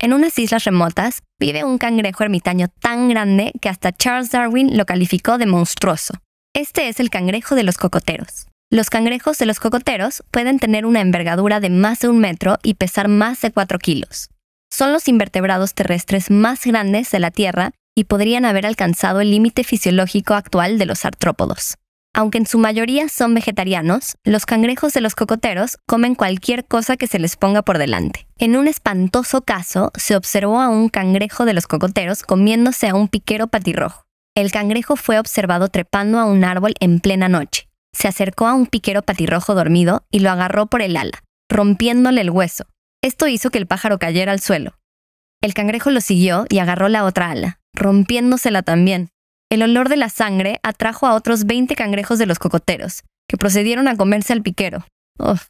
En unas islas remotas vive un cangrejo ermitaño tan grande que hasta Charles Darwin lo calificó de monstruoso. Este es el cangrejo de los cocoteros. Los cangrejos de los cocoteros pueden tener una envergadura de más de un metro y pesar más de 4 kilos. Son los invertebrados terrestres más grandes de la Tierra y podrían haber alcanzado el límite fisiológico actual de los artrópodos. Aunque en su mayoría son vegetarianos, los cangrejos de los cocoteros comen cualquier cosa que se les ponga por delante. En un espantoso caso, se observó a un cangrejo de los cocoteros comiéndose a un piquero patirrojo. El cangrejo fue observado trepando a un árbol en plena noche. Se acercó a un piquero patirrojo dormido y lo agarró por el ala, rompiéndole el hueso. Esto hizo que el pájaro cayera al suelo. El cangrejo lo siguió y agarró la otra ala, rompiéndosela también. El olor de la sangre atrajo a otros 20 cangrejos de los cocoteros, que procedieron a comerse al piquero. Uf,